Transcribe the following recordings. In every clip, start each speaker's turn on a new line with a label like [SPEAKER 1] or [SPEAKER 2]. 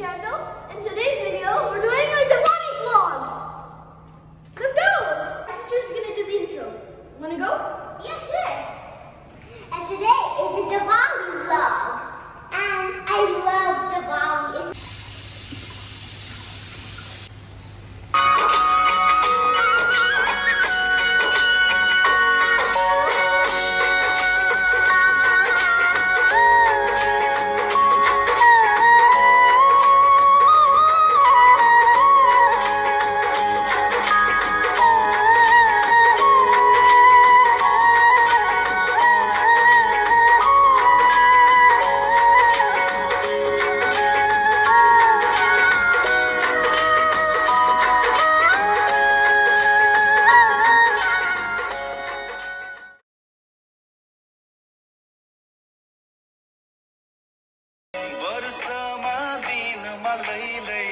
[SPEAKER 1] channel. In today's video, we're doing a Diwali vlog. Let's go! My sister's gonna do the intro. Wanna go?
[SPEAKER 2] 啊累累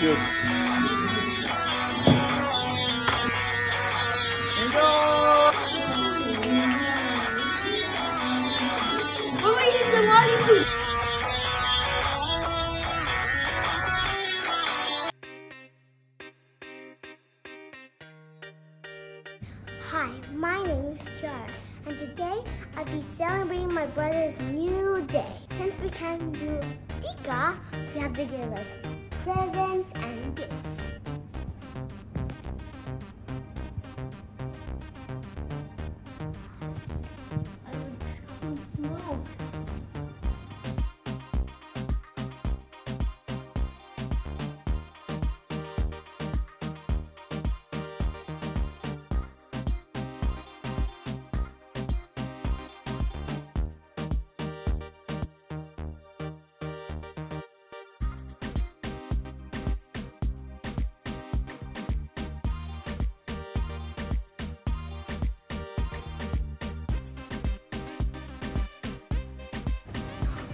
[SPEAKER 3] Cheers.
[SPEAKER 4] Hi, my name is Char, and today I'll be celebrating my brother's new day. Since we can't do Tika, we have to give us presents and gifts.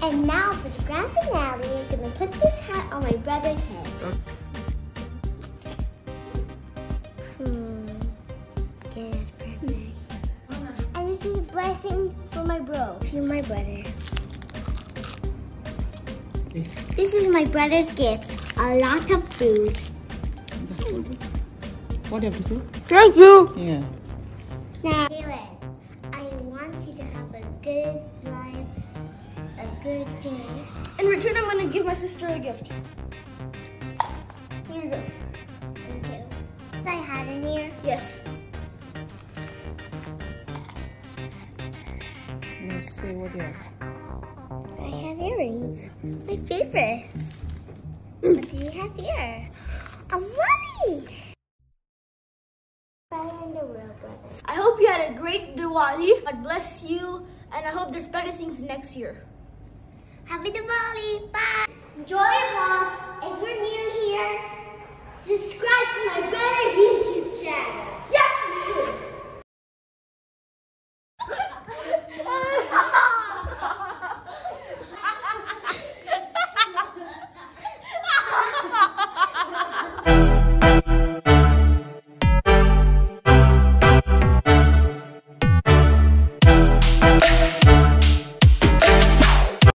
[SPEAKER 4] And now for the grand finale, I'm gonna put this hat on my brother's head. Hmm. Okay, that's perfect. And this is a blessing for my bro. To my brother. This is my brother's gift. A lot of food.
[SPEAKER 3] What do you have to say?
[SPEAKER 1] Thank you.
[SPEAKER 3] Yeah.
[SPEAKER 4] Now, Dylan, I want you to have a good life, a good day.
[SPEAKER 1] In return, I'm gonna give my sister a gift. Here you go.
[SPEAKER 4] Thank you. Is I hat in here?
[SPEAKER 1] Yes.
[SPEAKER 3] Let's see what you have.
[SPEAKER 4] I have earrings. My favorite. what do you have here? A money! Brother and the real brother.
[SPEAKER 1] I hope you had a great Diwali. God bless you, and I hope there's better things next year.
[SPEAKER 4] Happy Diwali! Bye! Enjoy your vlog. If you're new here,